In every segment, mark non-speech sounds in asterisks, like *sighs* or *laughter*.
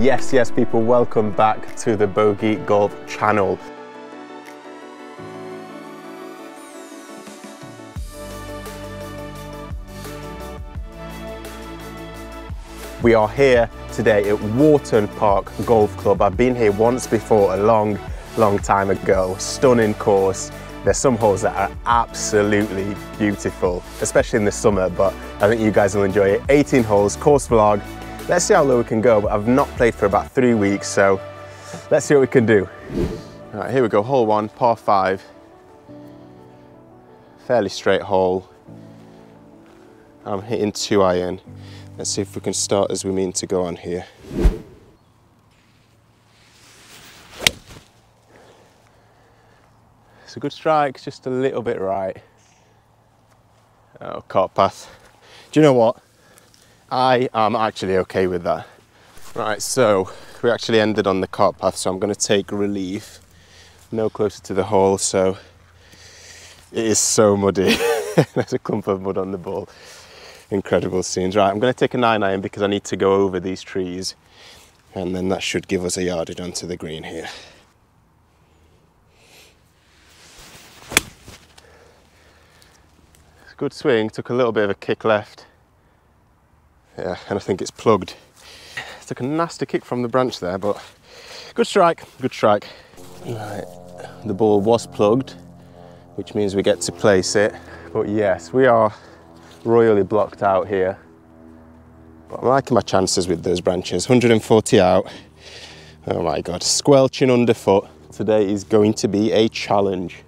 Yes, yes, people, welcome back to the Bogey Golf channel. We are here today at Wharton Park Golf Club. I've been here once before, a long, long time ago. Stunning course. There's some holes that are absolutely beautiful, especially in the summer, but I think you guys will enjoy it. 18 holes, course vlog. Let's see how low we can go, but I've not played for about three weeks, so let's see what we can do. All right, here we go, hole one, par five. Fairly straight hole. I'm hitting two iron. Let's see if we can start as we mean to go on here. It's a good strike, just a little bit right. Oh, cart path. Do you know what? I am actually okay with that. Right, so we actually ended on the cart path, so I'm going to take relief. No closer to the hole, so it is so muddy. *laughs* There's a clump of mud on the ball incredible scenes. Right, I'm going to take a 9 iron because I need to go over these trees and then that should give us a yardage onto the green here. Good swing, took a little bit of a kick left. Yeah, and I think it's plugged. Took a nasty kick from the branch there, but good strike, good strike. Right, the ball was plugged, which means we get to place it. But yes, we are royally blocked out here. But I'm liking my chances with those branches. 140 out. Oh my God, squelching underfoot. Today is going to be a challenge.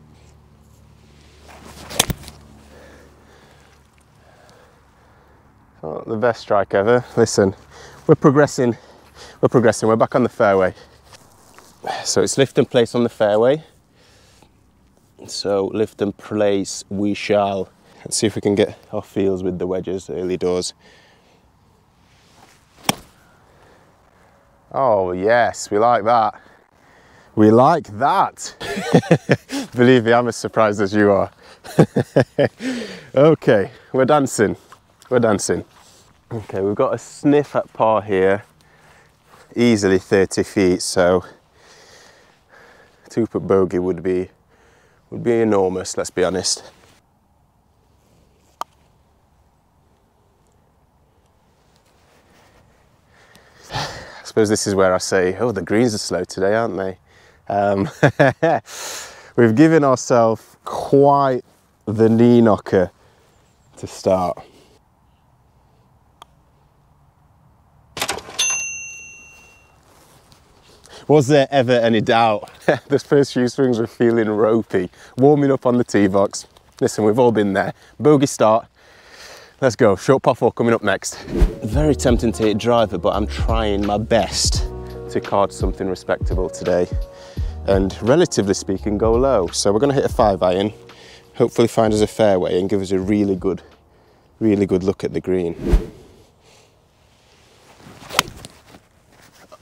Oh, the best strike ever. Listen, we're progressing. We're progressing. We're back on the fairway. So it's lift and place on the fairway. So lift and place we shall. Let's see if we can get off fields with the wedges early doors. Oh yes, we like that. We like that. *laughs* Believe me, I'm as surprised as you are. *laughs* okay, we're dancing. We're dancing. Okay, we've got a sniff at par here. Easily 30 feet, so two put bogey would be would be enormous, let's be honest. I suppose this is where I say, oh, the greens are slow today, aren't they? Um, *laughs* we've given ourselves quite the knee knocker to start. Was there ever any doubt? *laughs* the first few swings were feeling ropey, warming up on the tee box. Listen, we've all been there. Bogey start, Let's go, short par four coming up next. Very tempting to hit driver, but I'm trying my best to card something respectable today. And relatively speaking, go low. So we're gonna hit a five iron, hopefully find us a fairway and give us a really good, really good look at the green.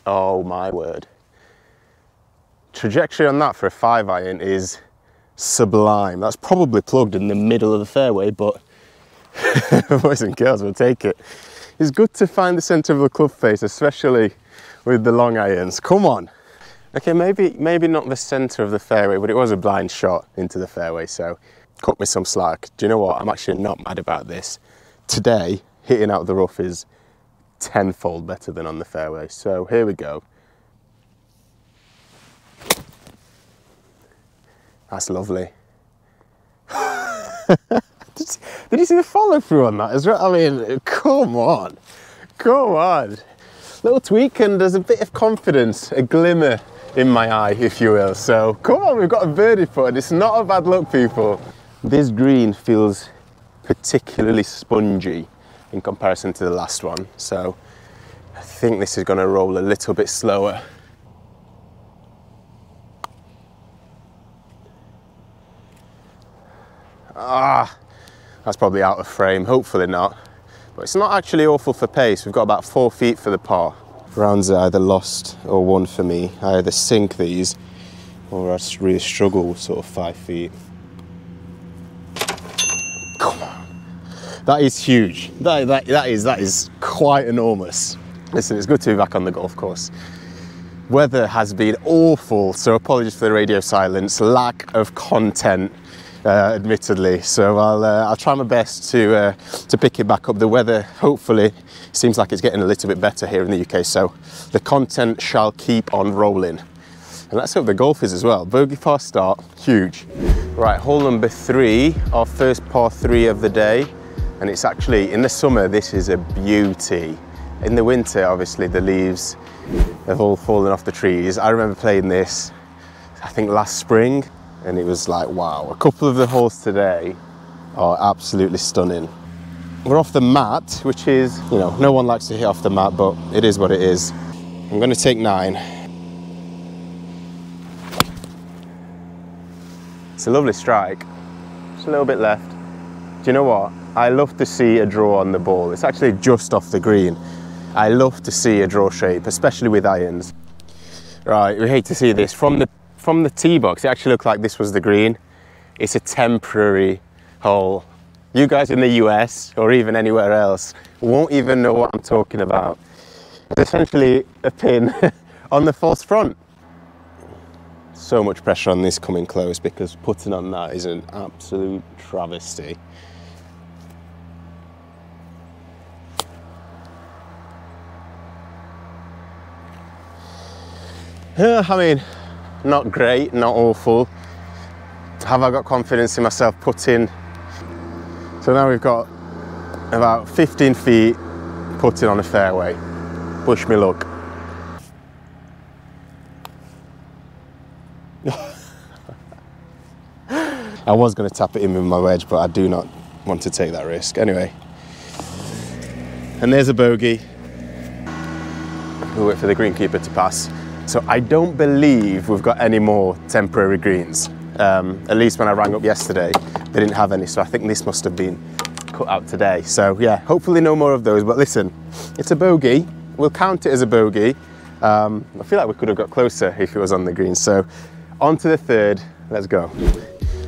Oh my word. Trajectory on that for a five iron is sublime. That's probably plugged in the middle of the fairway, but *laughs* boys and girls will take it. It's good to find the centre of the club face, especially with the long irons. Come on. Okay, maybe maybe not the centre of the fairway, but it was a blind shot into the fairway, so cut me some slack. Do you know what? I'm actually not mad about this. Today, hitting out the rough is tenfold better than on the fairway. So here we go. That's lovely. *laughs* Did you see the follow through on that as? I mean, come on, come on. Little tweak and there's a bit of confidence, a glimmer in my eye, if you will. So come on, we've got a birdie putt. It's not a bad look, people. This green feels particularly spongy in comparison to the last one. So I think this is gonna roll a little bit slower. Ah, that's probably out of frame, hopefully not. But it's not actually awful for pace. We've got about four feet for the par. Rounds are either lost or won for me. I either sink these or I really struggle with sort of five feet. Come on. That is huge. That, that, that, is, that is quite enormous. Listen, it's good to be back on the golf course. Weather has been awful, so apologies for the radio silence, lack of content, uh, admittedly. So I'll, uh, I'll try my best to, uh, to pick it back up. The weather, hopefully, seems like it's getting a little bit better here in the UK, so the content shall keep on rolling. And let's hope the golf is as well. Bogey par start, huge. Right, hole number three, our first par three of the day. And it's actually, in the summer, this is a beauty. In the winter, obviously, the leaves have all fallen off the trees. I remember playing this, I think last spring, and it was like, wow. A couple of the holes today are absolutely stunning. We're off the mat, which is, you know, no one likes to hit off the mat, but it is what it is. I'm gonna take nine. It's a lovely strike. Just a little bit left. Do you know what? I love to see a draw on the ball. It's actually just off the green. I love to see a draw shape, especially with irons. Right, we hate to see this. From the from the tee box, it actually looked like this was the green. It's a temporary hole. You guys in the US or even anywhere else won't even know what I'm talking about. It's essentially a pin *laughs* on the false front. So much pressure on this coming close because putting on that is an absolute travesty. *sighs* I mean, not great, not awful. Have I got confidence in myself putting? So now we've got about 15 feet putting on a fairway. Push me luck. *laughs* I was going to tap it in with my wedge, but I do not want to take that risk. Anyway, and there's a bogey. We'll wait for the greenkeeper to pass. So I don't believe we've got any more temporary greens. Um, at least when I rang up yesterday, they didn't have any. So I think this must have been cut out today. So yeah, hopefully no more of those. But listen, it's a bogey. We'll count it as a bogey. Um, I feel like we could have got closer if it was on the green. So on to the third, let's go.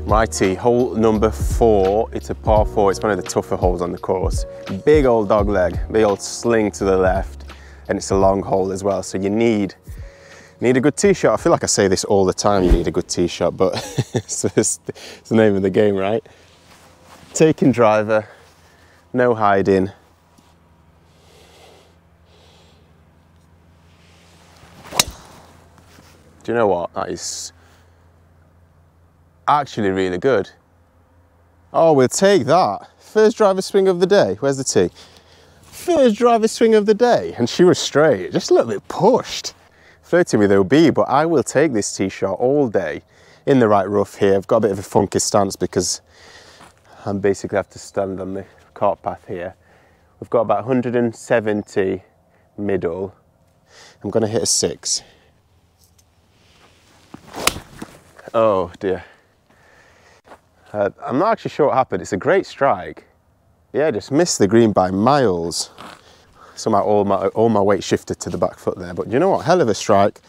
Mighty, hole number four, it's a par four, it's one of the tougher holes on the course. Big old dog leg, big old sling to the left, and it's a long hole as well, so you need Need a good tee shot. I feel like I say this all the time, you need a good tee shot, but *laughs* it's, it's, it's the name of the game, right? Taking driver, no hiding. Do you know what? That is actually really good. Oh, we'll take that. First driver swing of the day. Where's the tee? First driver swing of the day. And she was straight, just a little bit pushed flirting with OB, but I will take this tee shot all day in the right rough here. I've got a bit of a funky stance because I'm basically have to stand on the cart path here. We've got about 170 middle. I'm gonna hit a six. Oh dear. Uh, I'm not actually sure what happened. It's a great strike. Yeah, I just missed the green by miles somehow all my, all my weight shifted to the back foot there. But you know what, hell of a strike.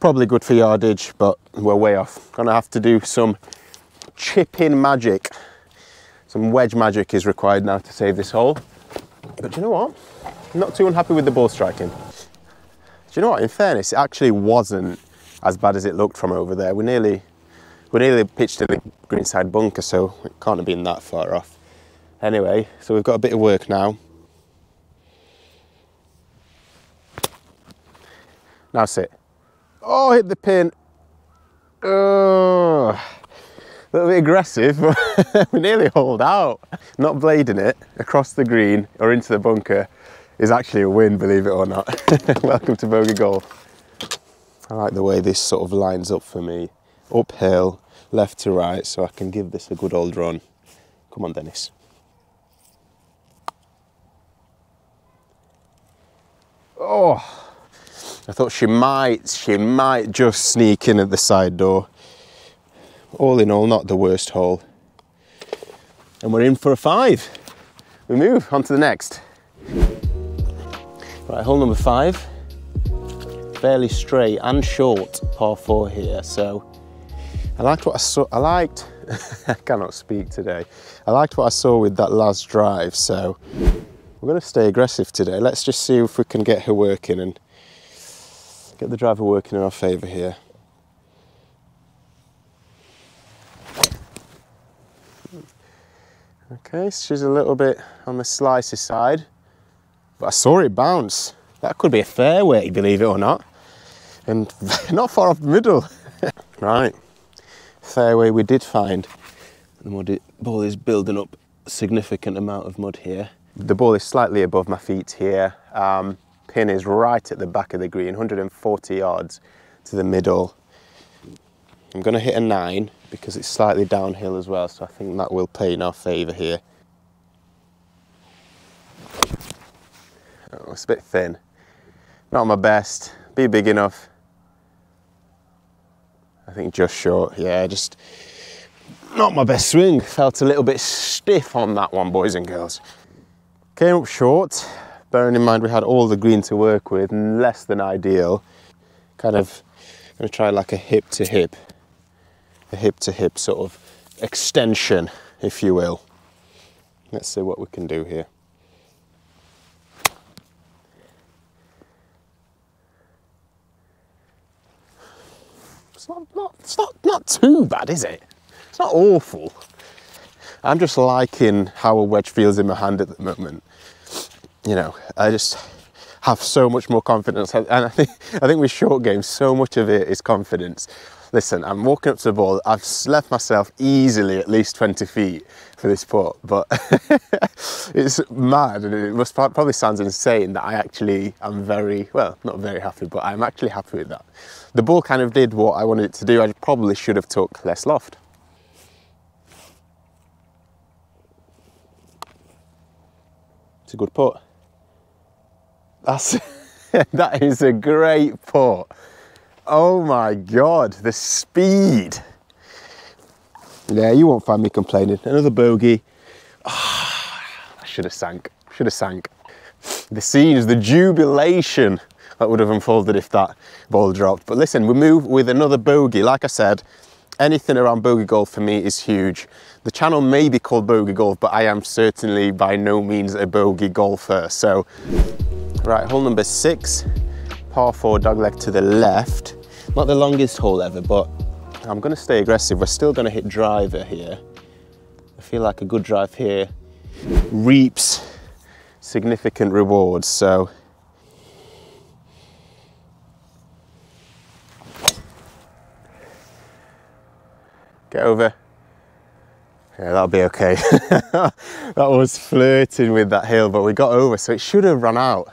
Probably good for yardage, but we're way off. Gonna have to do some chipping magic. Some wedge magic is required now to save this hole. But you know what? I'm not too unhappy with the ball striking. Do you know what, in fairness, it actually wasn't as bad as it looked from over there. We nearly, we nearly pitched in the greenside bunker, so it can't have been that far off. Anyway, so we've got a bit of work now. Now sit. Oh, hit the pin. Oh, a little bit aggressive, but *laughs* we nearly holed out. Not blading it across the green or into the bunker is actually a win, believe it or not. *laughs* Welcome to Bogey Golf. I like the way this sort of lines up for me. Uphill, left to right, so I can give this a good old run. Come on, Dennis. Oh, I thought she might, she might just sneak in at the side door. All in all, not the worst hole. And we're in for a five. We move on to the next. Right, hole number five. Fairly straight and short par four here. So I liked what I saw, I liked, *laughs* I cannot speak today. I liked what I saw with that last drive. So We're going to stay aggressive today. Let's just see if we can get her working and get the driver working in our favour here. Okay, she's a little bit on the slicey side, but I saw it bounce. That could be a fairway, believe it or not, and *laughs* not far off the middle. *laughs* right, fairway we did find. The mud ball is building up a significant amount of mud here. The ball is slightly above my feet here. Um, pin is right at the back of the green, 140 yards to the middle. I'm going to hit a nine because it's slightly downhill as well, so I think that will play in our favour here. Oh, it's a bit thin. Not my best. Be big enough. I think just short. Yeah, just not my best swing. Felt a little bit stiff on that one, boys and girls. Came up short, bearing in mind we had all the green to work with, and less than ideal. Kind of gonna try like a hip to hip a hip to hip sort of extension, if you will. Let's see what we can do here. It's not, not, it's not, not too bad, is it? It's not awful. I'm just liking how a wedge feels in my hand at the moment. You know, I just have so much more confidence, and I think I think with short games, so much of it is confidence. Listen, I'm walking up to the ball. I've left myself easily at least 20 feet for this putt, but *laughs* it's mad and it must probably sounds insane that I actually am very, well, not very happy, but I'm actually happy with that. The ball kind of did what I wanted it to do. I probably should have took less loft. It's a good putt. That's, *laughs* that is a great putt. Oh my God, the speed. Yeah, you won't find me complaining. Another bogey. Oh, I should have sank, should have sank. The scenes, the jubilation that would have unfolded if that ball dropped. But listen, we move with another bogey. Like I said, anything around bogey golf for me is huge. The channel may be called Bogey Golf, but I am certainly by no means a bogey golfer. So, right, hole number six par four dogleg to the left. Not the longest hole ever, but I'm gonna stay aggressive. We're still gonna hit driver here. I feel like a good drive here reaps significant rewards, so. Get over. Yeah, that'll be okay. *laughs* that was flirting with that hill, but we got over, so it should have run out.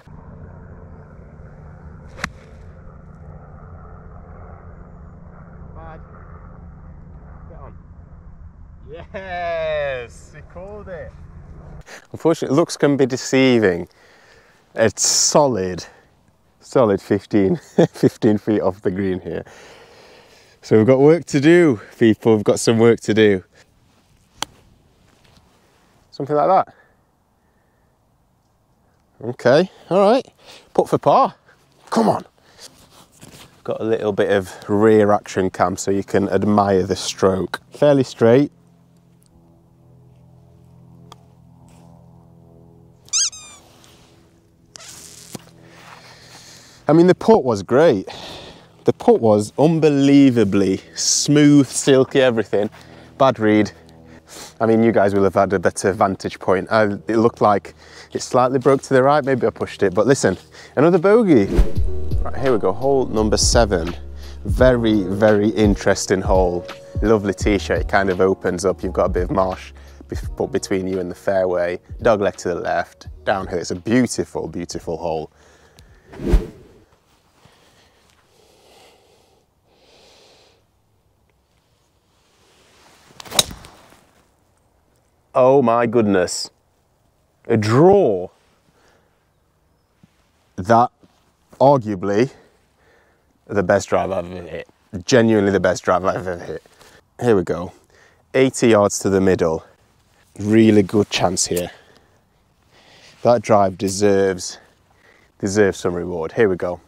Yes, he called it. Unfortunately, looks can be deceiving. It's solid, solid 15, *laughs* 15 feet off the green here. So we've got work to do, people. We've got some work to do. Something like that. Okay, all right. Put for par. Come on. Got a little bit of rear action cam so you can admire the stroke. Fairly straight, I mean, the putt was great. The putt was unbelievably smooth, silky, everything. Bad read. I mean, you guys will have had a better vantage point. Uh, it looked like it slightly broke to the right. Maybe I pushed it, but listen, another bogey. Right, here we go, hole number seven. Very, very interesting hole. Lovely t-shirt, it kind of opens up. You've got a bit of marsh put between you and the fairway. Dog leg to the left, downhill. It's a beautiful, beautiful hole. Oh my goodness. A draw. That arguably the best drive I've ever hit. Genuinely the best drive I've ever hit. Here we go. 80 yards to the middle. Really good chance here. That drive deserves deserves some reward. Here we go.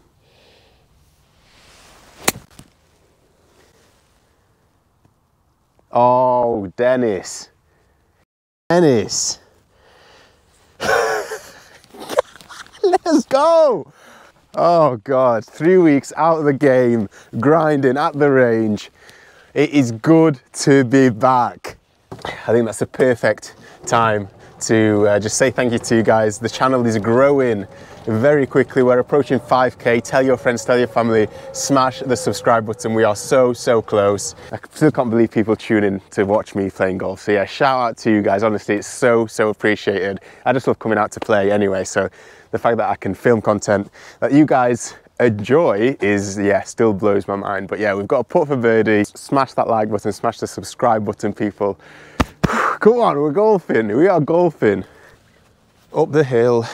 Oh, Dennis. Dennis. *laughs* Let's go! Oh God, three weeks out of the game, grinding at the range. It is good to be back. I think that's the perfect time to uh, just say thank you to you guys. The channel is growing very quickly. We're approaching 5k. Tell your friends, tell your family, smash the subscribe button. We are so, so close. I still can't believe people tune in to watch me playing golf. So yeah, shout out to you guys. Honestly, it's so, so appreciated. I just love coming out to play anyway. So the fact that I can film content that you guys enjoy is, yeah, still blows my mind. But yeah, we've got a putt for birdie. Smash that like button, smash the subscribe button, people. Come on, we're golfing. We are golfing. Up the hill,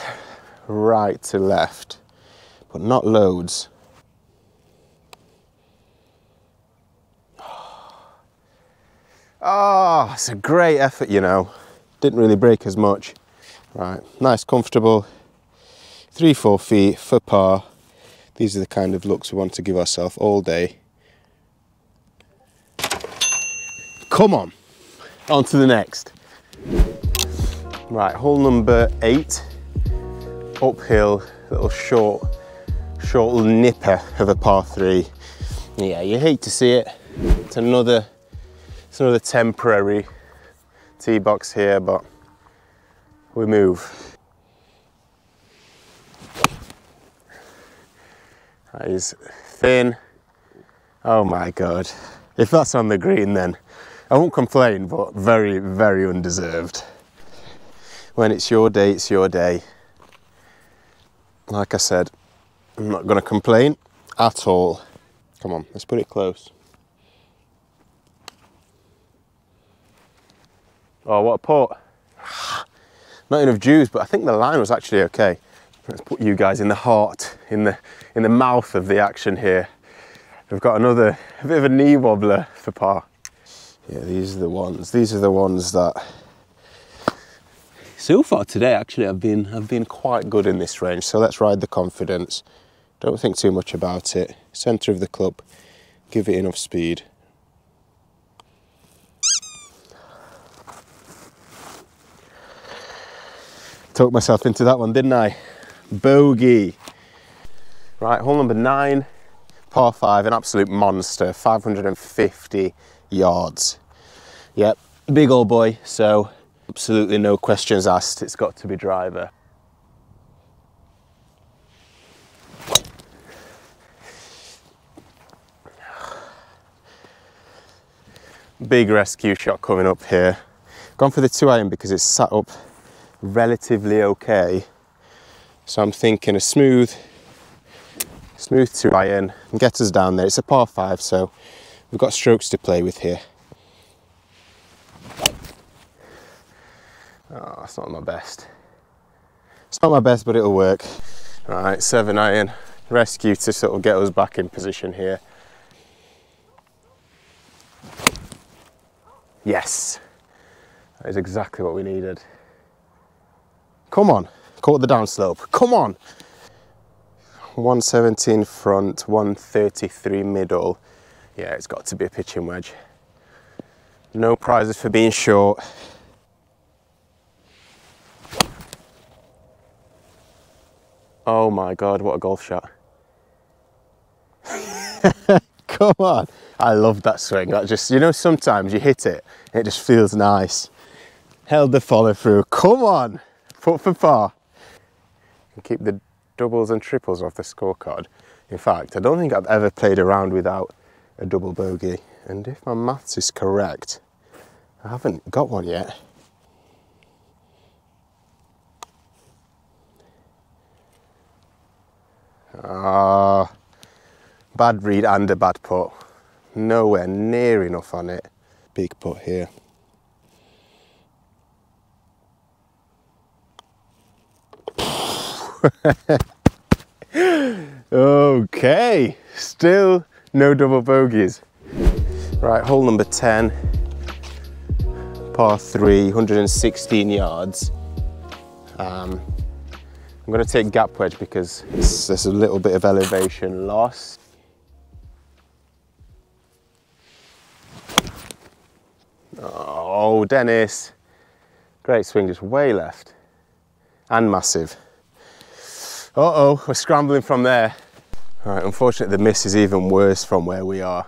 right to left, but not loads. Oh, it's a great effort, you know. Didn't really break as much. Right, nice, comfortable three, four feet for par. These are the kind of looks we want to give ourselves all day. Come on, on to the next. Right, hole number eight, uphill, little short, short nipper of a par three. Yeah, you hate to see it. It's another, it's another temporary tee box here, but we move. That is thin. Oh my God. If that's on the green then, I won't complain, but very, very undeserved. When it's your day, it's your day. Like I said, I'm not gonna complain at all. Come on, let's put it close. Oh, what a putt. *sighs* Not enough juice, but I think the line was actually okay. Let's put you guys in the heart, in the, in the mouth of the action here. We've got another, a bit of a knee wobbler for par. Yeah, these are the ones, these are the ones that so far today actually I've been I've been quite good in this range so let's ride the confidence. Don't think too much about it. Center of the club. Give it enough speed. Talked myself into that one didn't I? Bogey. Right, hole number nine, par five, an absolute monster, 550 yards. Yep, big old boy, so absolutely no questions asked, it's got to be driver. Big rescue shot coming up here. Gone for the two iron because it's sat up relatively okay so I'm thinking a smooth, smooth two iron and get us down there. It's a par five, so we've got strokes to play with here. Ah, oh, it's not my best. It's not my best, but it'll work. Right, seven iron, rescue to sort of get us back in position here. Yes, that is exactly what we needed. Come on. Caught the downslope. Come on. 117 front, 133 middle. Yeah, it's got to be a pitching wedge. No prizes for being short. Oh my God, what a golf shot. *laughs* Come on. I love that swing. That just, you know, sometimes you hit it, it just feels nice. Held the follow through. Come on. Foot for par and keep the doubles and triples off the scorecard. In fact, I don't think I've ever played around without a double bogey. And if my maths is correct, I haven't got one yet. Ah, bad read and a bad putt. Nowhere near enough on it. Big putt here. *laughs* okay, still no double bogeys. Right, hole number 10, par three, 116 yards. Um, I'm gonna take gap wedge because there's a little bit of elevation loss. Oh, Dennis. Great swing, just way left and massive. Uh-oh, we're scrambling from there. All right, unfortunately the miss is even worse from where we are.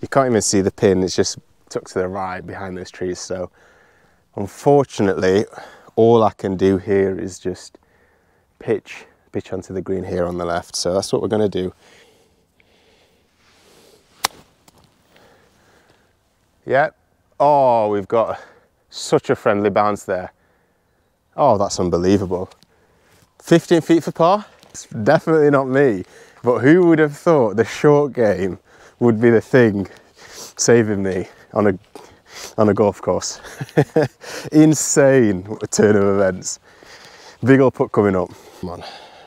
You can't even see the pin, it's just tucked to the right behind those trees. So unfortunately, all I can do here is just pitch, pitch onto the green here on the left. So that's what we're gonna do. Yep. Oh, we've got such a friendly bounce there. Oh, that's unbelievable. 15 feet for par? It's definitely not me. But who would have thought the short game would be the thing saving me on a on a golf course. *laughs* Insane turn of events. Big old putt coming up. Come on,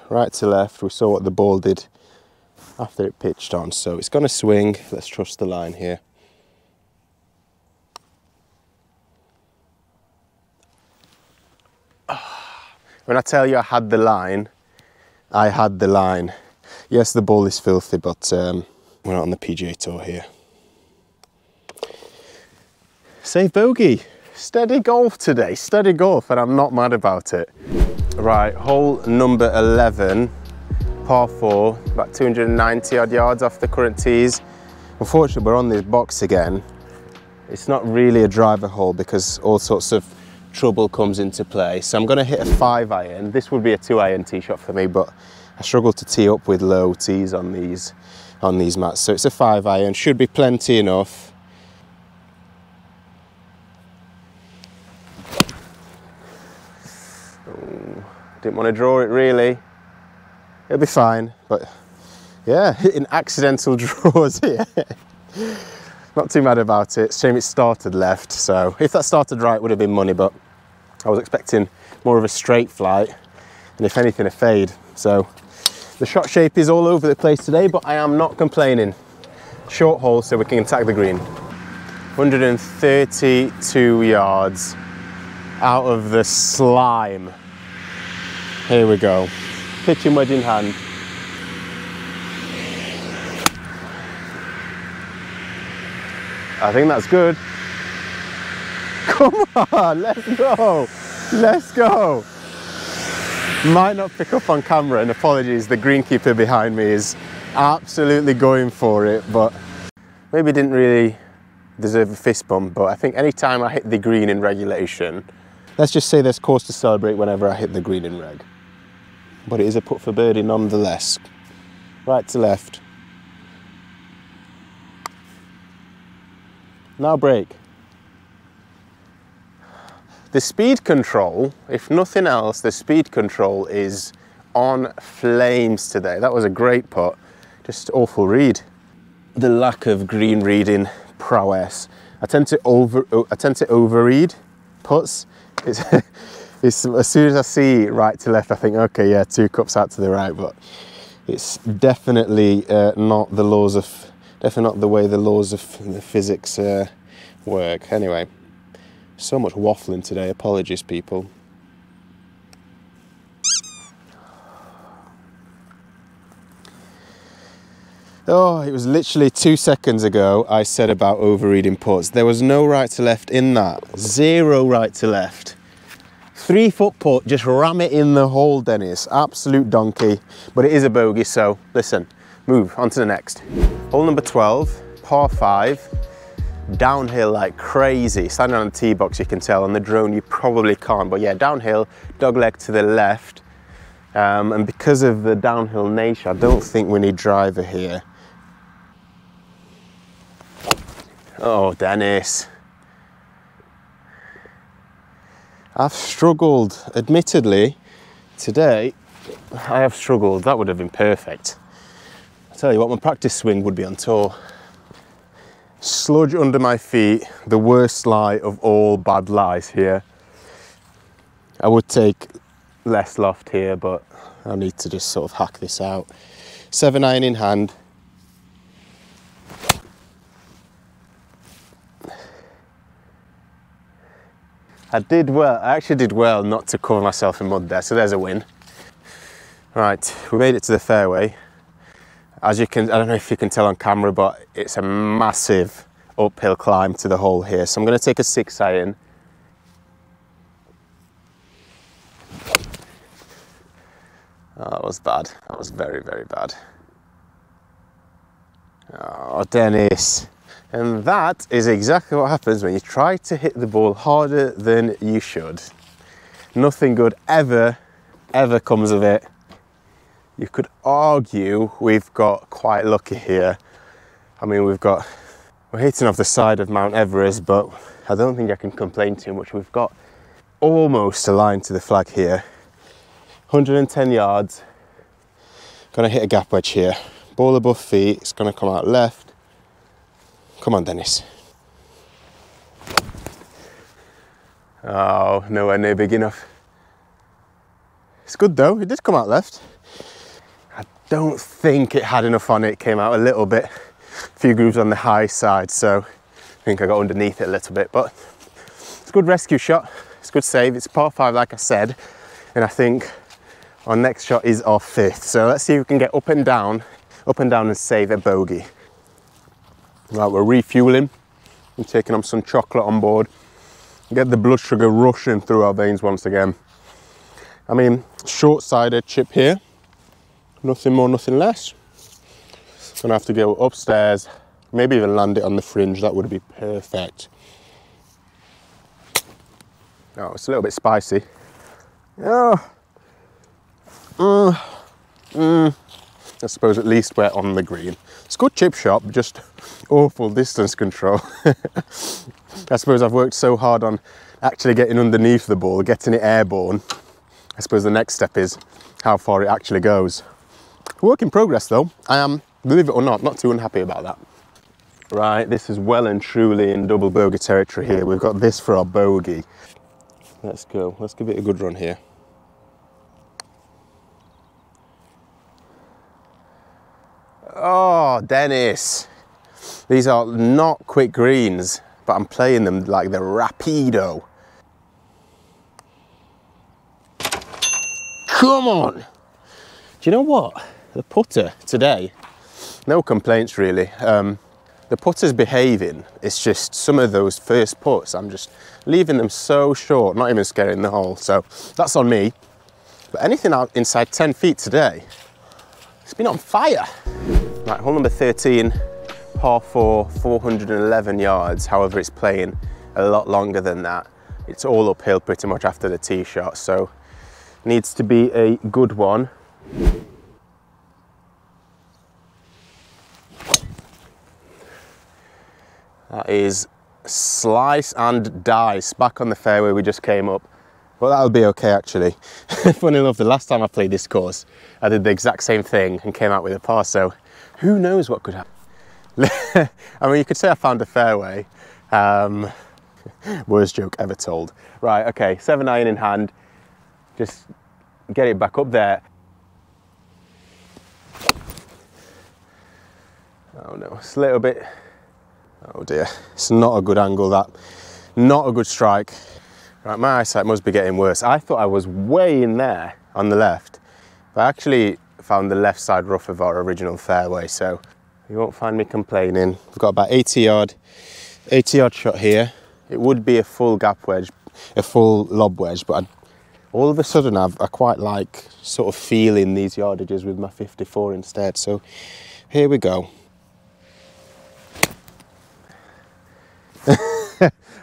right to left. We saw what the ball did after it pitched on, so it's going to swing. Let's trust the line here. *sighs* When I tell you I had the line, I had the line. Yes, the ball is filthy, but um, we're not on the PGA Tour here. Save bogey. Steady golf today, steady golf, and I'm not mad about it. Right, hole number 11, par four, about 290 odd yards off the current tees. Unfortunately, we're on this box again. It's not really a driver hole because all sorts of trouble comes into play. So I'm gonna hit a five iron. This would be a two iron tee shot for me, but I struggle to tee up with low tees on these, on these mats. So it's a five iron, should be plenty enough. Didn't want to draw it really. It'll be fine, but yeah, *laughs* hitting accidental *laughs* draws here. Not too mad about it. Shame it started left, so if that started right, would have been money, but I was expecting more of a straight flight, and if anything, a fade. So the shot shape is all over the place today, but I am not complaining. Short hole so we can attack the green. 132 yards out of the slime. Here we go. Pitching wedge in hand. I think that's good. *laughs* Come on, let's go. Let's go. Might not pick up on camera and apologies, the greenkeeper behind me is absolutely going for it, but maybe didn't really deserve a fist bump, but I think anytime I hit the green in regulation, let's just say there's cause to celebrate whenever I hit the green in reg but it is a putt for birdie nonetheless. Right to left. Now break. The speed control, if nothing else, the speed control is on flames today. That was a great putt, just awful read. The lack of green reading prowess. I tend to over, I tend to overread putts. It's *laughs* it's, as soon as I see right to left, I think, okay, yeah, two cups out to the right, but it's definitely uh, not the laws of, definitely not the way the laws of the physics uh, work. Anyway, so much waffling today. Apologies, people. Oh, it was literally two seconds ago I said about overreading putts. There was no right to left in that. Zero right to left. Three foot putt, just ram it in the hole, Dennis. Absolute donkey, but it is a bogey, so listen, move on to the next. Hole number 12, par five, downhill like crazy. Standing on the tee box, you can tell. On the drone, you probably can't, but yeah, downhill, dog leg to the left. Um, and because of the downhill nature, I don't think we need driver here. Oh, Dennis. I've struggled, admittedly, today, I have struggled. That would have been perfect. I tell you what, my practice swing would be on tour. Sludge under my feet, the worst lie of all bad lies here. I would take less loft here, but I need to just sort of hack this out. Seven iron in hand, I did well, I actually did well not to cover myself in mud there, so there's a win. Right, we made it to the fairway. As you can, I don't know if you can tell on camera, but it's a massive uphill climb to the hole here. So I'm gonna take a six iron. Oh, that was bad. That was very, very bad. Oh, Dennis. And that is exactly what happens when you try to hit the ball harder than you should. Nothing good ever, ever comes of it. You could argue we've got quite lucky here. I mean, we've got, we're hitting off the side of Mount Everest, but I don't think I can complain too much. We've got almost a line to the flag here. 110 yards. Gonna hit a gap wedge here. Ball above feet, it's gonna come out left. Come on, Dennis. Oh, nowhere near big enough. It's good though, it did come out left. Don't think it had enough on it, it came out a little bit. A few grooves on the high side, so I think I got underneath it a little bit, but it's a good rescue shot. It's a good save. It's par five, like I said, and I think our next shot is our fifth. So let's see if we can get up and down, up and down and save a bogey. Right, we're refueling. I'm taking on some chocolate on board. Get the blood sugar rushing through our veins once again. I mean, short-sided chip here. Nothing more, nothing less. Gonna have to go upstairs, maybe even land it on the fringe. That would be perfect. Oh, it's a little bit spicy. Oh, Mm, mm, I suppose at least we're on the green. It's a good chip shot, just awful distance control. *laughs* I suppose I've worked so hard on actually getting underneath the ball, getting it airborne. I suppose the next step is how far it actually goes. Work in progress though. I am, believe it or not, not too unhappy about that. Right, this is well and truly in double bogey territory here. We've got this for our bogey. Let's go, let's give it a good run here. Oh, Dennis. These are not quick greens, but I'm playing them like the rapido. Come on. Do you know what? The putter today, no complaints really. Um, the putter's behaving. It's just some of those first puts, I'm just leaving them so short, not even scaring the hole. So that's on me. But anything out inside 10 feet today, it's been on fire. Right, hole number 13, par four, 411 yards. However, it's playing a lot longer than that. It's all uphill pretty much after the tee shot, so needs to be a good one. That is slice and dice back on the fairway we just came up. But that'll be okay actually. *laughs* Funny enough, the last time I played this course, I did the exact same thing and came out with a par, so who knows what could happen. *laughs* I mean, you could say I found a fairway. Um, *laughs* worst joke ever told. Right, okay, seven iron in hand. Just get it back up there. Oh no, it's a little bit, oh dear. It's not a good angle that. Not a good strike. Right, my eyesight must be getting worse. I thought I was way in there on the left, but I actually found the left side rough of our original fairway, so you won't find me complaining. We've got about 80 yard, 80 yard shot here. It would be a full gap wedge, a full lob wedge, but I'd, all of a sudden I've, I quite like sort of feeling these yardages with my 54 instead. So here we go.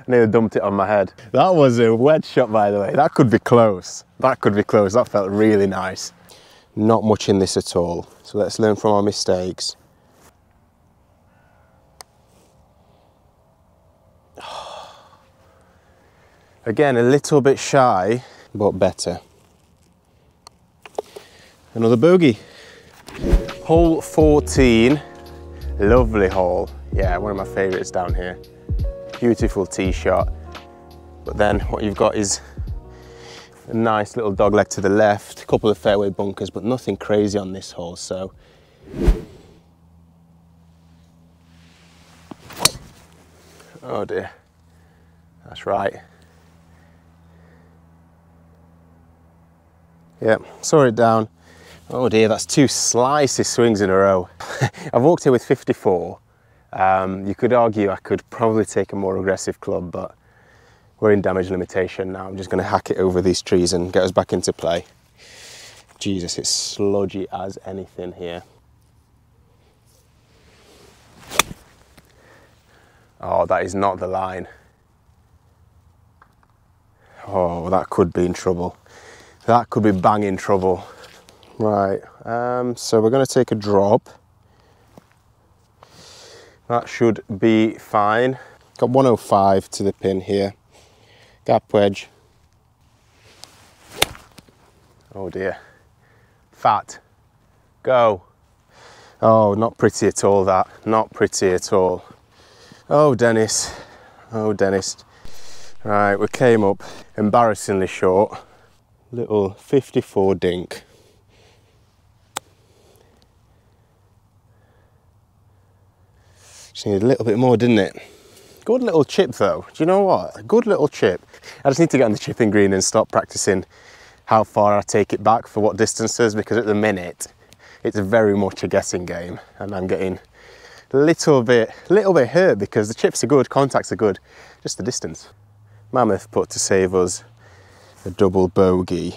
Nearly dumped it on my head. That was a wedge shot, by the way. That could be close. That could be close. That felt really nice. Not much in this at all. So let's learn from our mistakes. *sighs* Again, a little bit shy, but better. Another bogey. Hole 14, lovely hole. Yeah, one of my favorites down here. Beautiful tee shot. But then what you've got is a nice little dog leg to the left, a couple of fairway bunkers, but nothing crazy on this hole. So Oh dear. That's right. Yep, saw it down. Oh dear, that's two slicey swings in a row. *laughs* I've walked here with 54. Um, you could argue I could probably take a more aggressive club, but we're in damage limitation now. I'm just going to hack it over these trees and get us back into play. Jesus, it's sludgy as anything here. Oh, that is not the line. Oh, that could be in trouble. That could be banging trouble. Right, um, so we're going to take a drop. That should be fine. Got 105 to the pin here. Gap wedge. Oh dear. Fat. Go. Oh, not pretty at all that. Not pretty at all. Oh, Dennis. Oh, Dennis. Right, we came up embarrassingly short. Little 54 dink. Just needed a little bit more, didn't it? Good little chip though. Do you know what? A good little chip. I just need to get on the chipping green and start practicing how far I take it back for what distances because at the minute it's very much a guessing game and I'm getting a little bit, little bit hurt because the chips are good, contacts are good, just the distance. Mammoth put to save us a double bogey.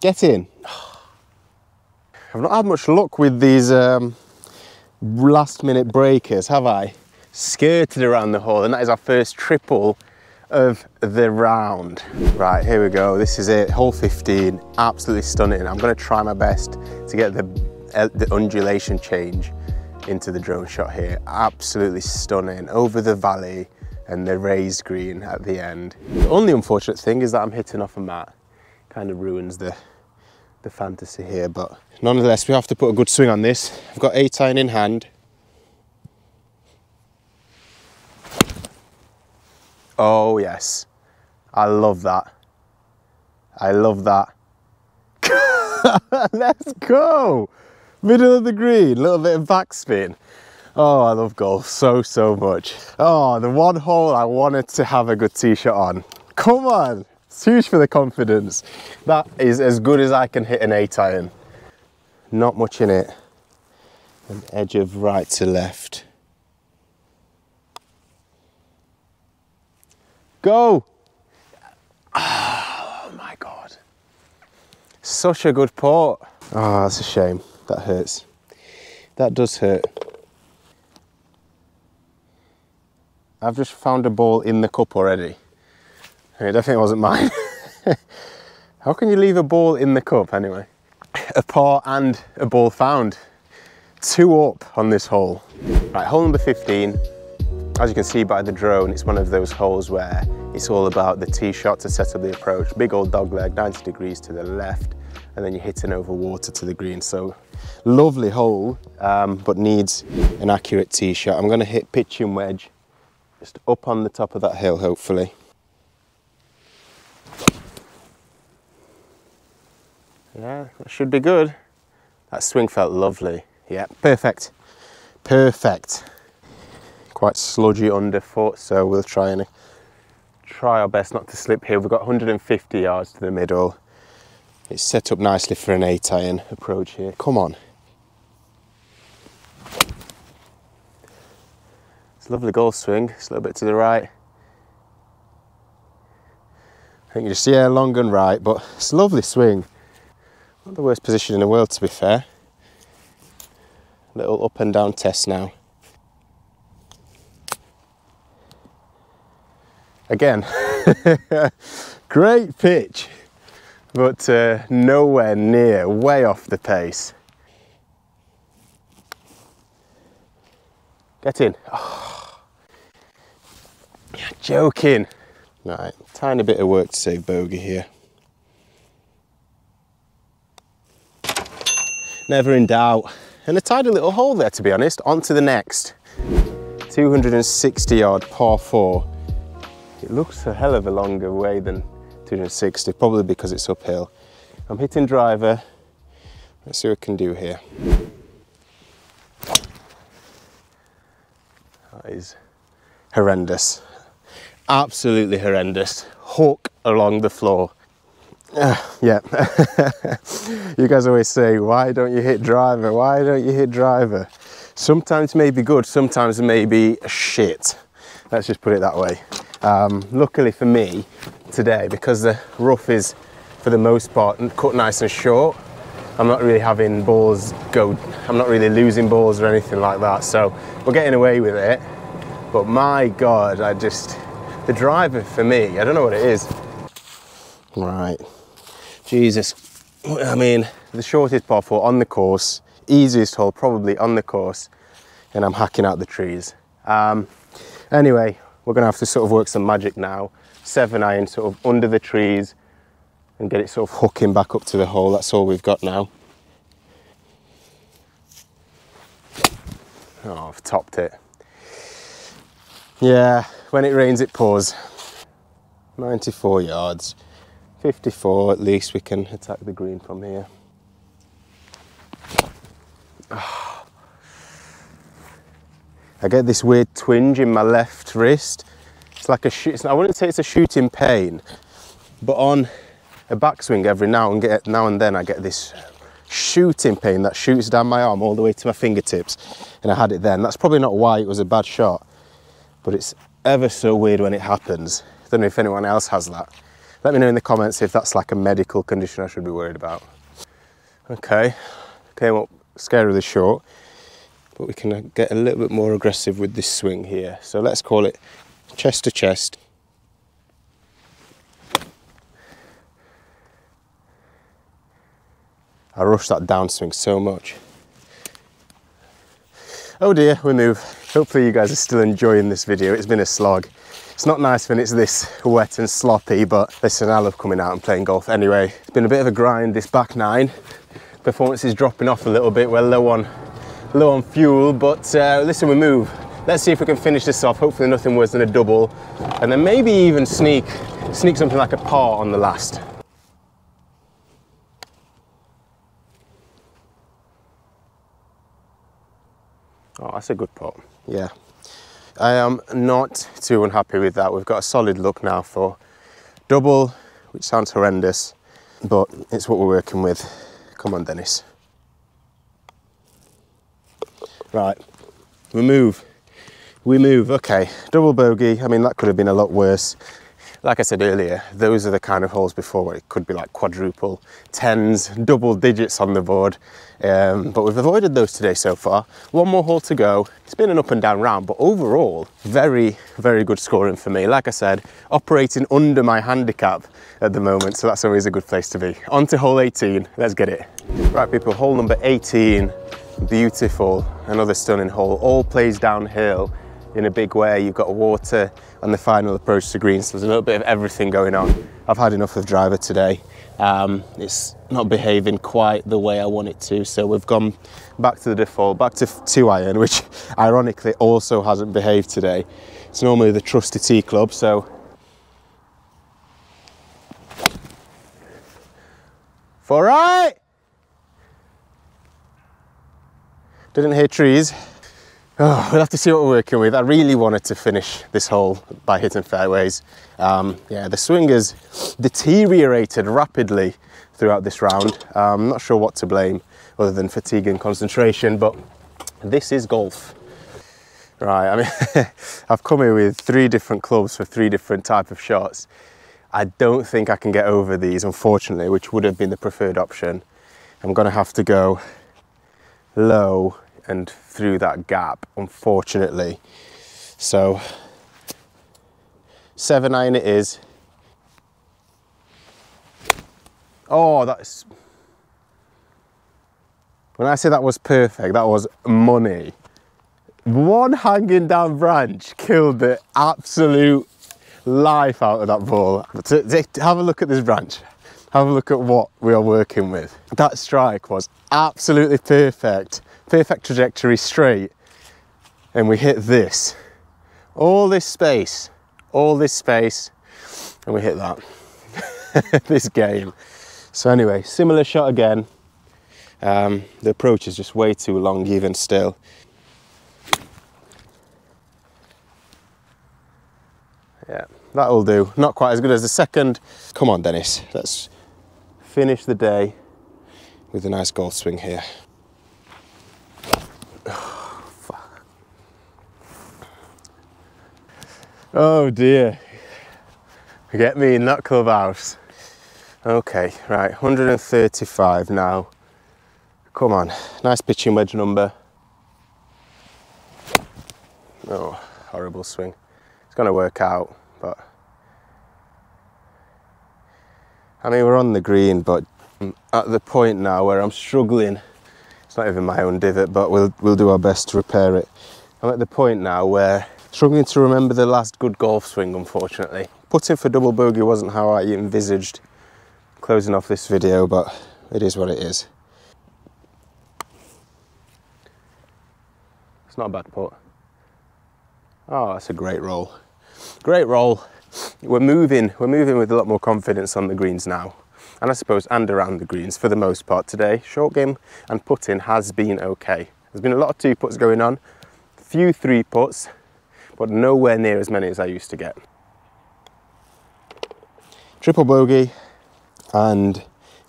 Get in. *sighs* Oh, I've not had much luck with these um, last minute breakers, have I? Skirted around the hole, and that is our first triple of the round. Right, here we go. This is it, hole 15, absolutely stunning. I'm gonna try my best to get the, uh, the undulation change into the drone shot here. Absolutely stunning, over the valley and the raised green at the end. The only unfortunate thing is that I'm hitting off a mat. Kind of ruins the, the fantasy here, but nonetheless, we have to put a good swing on this. I've got 8 iron in hand. Oh yes, I love that. I love that. *laughs* Let's go. Middle of the green, little bit of backspin. Oh, I love golf so, so much. Oh, the one hole I wanted to have a good tee shot on. Come on, it's huge for the confidence. That is as good as I can hit an eight iron. Not much in it. An edge of right to left. Go! Ah, oh my God. Such a good port. Oh, ah, that's a shame. That hurts. That does hurt. I've just found a ball in the cup already. It definitely wasn't mine. *laughs* How can you leave a ball in the cup anyway? A par and a ball found. Two up on this hole. Right, hole number 15. As you can see by the drone, it's one of those holes where it's all about the tee shot to set up the approach. Big old dog leg, 90 degrees to the left, and then you're hitting over water to the green. So lovely hole, um, but needs an accurate tee shot. I'm gonna hit pitching wedge just up on the top of that hill, hopefully. Yeah, that should be good. That swing felt lovely. Yeah, perfect. Perfect. Quite sludgy underfoot, so we'll try and try our best not to slip here. We've got 150 yards to the middle. It's set up nicely for an 8 iron approach here. Come on. It's a lovely golf swing, it's a little bit to the right. I think you just, see yeah, long and right, but it's a lovely swing. Not the worst position in the world, to be fair. Little up and down test now. Again, *laughs* great pitch, but uh, nowhere near, way off the pace. Get in. *sighs* Oh. Joking. Right, tiny bit of work to save bogey here. Never in doubt. And a tidy little hole there, to be honest. On to the next. 260 yard par four. It looks a hell of a longer way than 260, probably because it's uphill. I'm hitting driver. Let's see what I can do here. That is horrendous. Absolutely horrendous. Hook along the floor. Uh, yeah. *laughs* you guys always say, why don't you hit driver? Why don't you hit driver? Sometimes may be good, sometimes may be shit. Let's just put it that way. Um, luckily for me today, because the rough is for the most part, cut nice and short. I'm not really having balls go, I'm not really losing balls or anything like that. So we're getting away with it. But my God, I just, the driver for me, I don't know what it is. Right, Jesus. I mean, the shortest par four on the course, easiest hole probably on the course, and I'm hacking out the trees. Um, anyway, we're gonna have to sort of work some magic now. Seven iron sort of under the trees and get it sort of hooking back up to the hole. That's all we've got now. Oh, I've topped it. Yeah, when it rains it pours. 94 yards. 54 at least we can attack the green from here. Ah. I get this weird twinge in my left wrist. It's like a shoot. I wouldn't say it's a shooting pain, but on a backswing every now and get now and then I get this shooting pain that shoots down my arm all the way to my fingertips, and I had it then. That's probably not why it was a bad shot, but it's ever so weird when it happens. I don't know if anyone else has that. Let me know in the comments if that's like a medical condition I should be worried about. Okay, came up scarily short, but we can uh, get a little bit more aggressive with this swing here. So let's call it chest to chest. I rush that downswing so much. Oh dear, we move. Hopefully you guys are still enjoying this video. It's been a slog. It's not nice when it's this wet and sloppy, but listen, I love coming out and playing golf anyway. It's been a bit of a grind this back nine. Performance is dropping off a little bit. We're low on, low on fuel, but uh, listen, we move. Let's see if we can finish this off. Hopefully nothing worse than a double, and then maybe even sneak, sneak something like a par on the last. That's a good putt. Yeah. I am not too unhappy with that. We've got a solid look now for double, which sounds horrendous, but it's what we're working with. Come on, Dennis. Right, we move. We move, okay. Double bogey, I mean, that could have been a lot worse like I said earlier, those are the kind of holes before where it could be like quadruple, tens, double digits on the board. Um, but we've avoided those today so far. One more hole to go. It's been an up and down round, but overall, very, very good scoring for me. Like I said, operating under my handicap at the moment, so that's always a good place to be. On to hole 18, let's get it. Right people, hole number 18, beautiful, another stunning hole, all plays downhill in a big way. You've got water on the final approach to green, so there's a little bit of everything going on. I've had enough of driver today. Um, it's not behaving quite the way I want it to, so we've gone back to the default, back to two iron, which *laughs* ironically also hasn't behaved today. It's normally the trusty T club, so for right. Didn't hear trees. Oh, we'll have to see what we're working with. I really wanted to finish this hole by hitting fairways. Um, yeah, the swing has deteriorated rapidly throughout this round. I'm um, not sure what to blame other than fatigue and concentration, but this is golf. Right, I mean, *laughs* I've come here with three different clubs for three different type of shots. I don't think I can get over these, unfortunately, which would have been the preferred option. I'm gonna have to go low through that gap, unfortunately. So, seven iron it is. Oh, that's. When I say that was perfect, that was money. One hanging down branch killed the absolute life out of that ball. Have a look at this branch. Have a look at what we are working with. That strike was absolutely perfect perfect trajectory straight and we hit this. All this space, all this space, and we hit that. *laughs* this game. So anyway, similar shot again. Um, the approach is just way too long even still. Yeah, that'll do. Not quite as good as the second. Come on, Dennis, let's finish the day with a nice golf swing here. Oh *sighs* fuck. oh dear. Get me in that clubhouse. Okay, right, 135 now. Come on, nice pitching wedge number. Oh, horrible swing. It's going to work out, but I mean, we're on the green, but I'm at the point now where I'm struggling. It's not even my own divot, but we'll we'll do our best to repair it. I'm at the point now where struggling to remember the last good golf swing, unfortunately. Putting for double bogey wasn't how I envisaged closing off this video, but it is what it is. It's not a bad putt. Oh, that's a great roll. Great roll. We're moving, we're moving with a lot more confidence on the greens now. And I suppose, and around the greens for the most part today. Short game and putting has been okay. There's been a lot of two puts going on, few three puts, but nowhere near as many as I used to get. Triple bogey and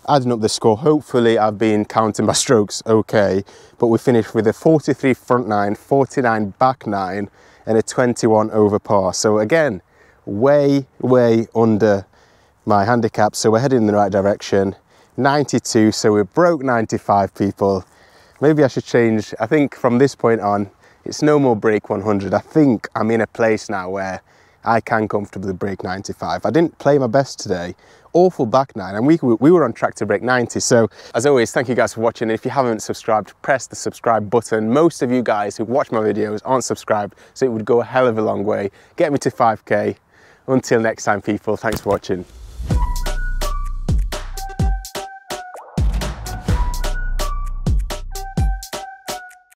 adding up the score. Hopefully I've been counting my strokes okay, but we finished with a 43 front nine, 49 back nine, and a 21 over par. So again, way, way under my handicap. So we're heading in the right direction. 92, so we broke 95 people. Maybe I should change, I think from this point on, it's no more break 100. I think I'm in a place now where I can comfortably break 95. I didn't play my best today, awful back nine and we, we were on track to break 90. So as always, thank you guys for watching. If you haven't subscribed, press the subscribe button. Most of you guys who watch my videos aren't subscribed, so it would go a hell of a long way. Get me to 5K. Until next time, people, thanks for watching. Bye.